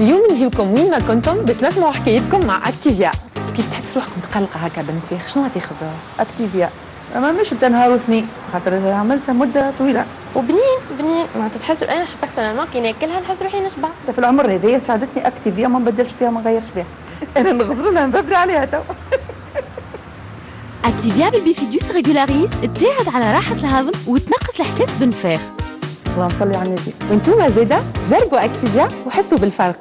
اليوم نجيبكم وين ما كنتم باش نسمعوا حكايتكم مع أكتيفيا. كيف تحس روحكم متقلقة هكا بالمسيخ شنو تاخذ أكتيفيا ما مش بدا نهار واثنين خاطر عملتها مدة طويلة. وبنين بنين ما تتحس أنا بيرسونيلمون كي ناكلها نحس روحي نشبع. في العمر هذايا ساعدتني أكتيفيا ما نبدلش فيها ما نغيرش فيها أنا نغزر لها نببري عليها تو. أكتيفيا بالبيفيدوس ريجولاريز تساعد على راحة الهضم وتنقص الإحساس بالنفاخ اللهم صل على النبي. وأنتم زاده جربوا أكتيفيا وحسوا بالفرق.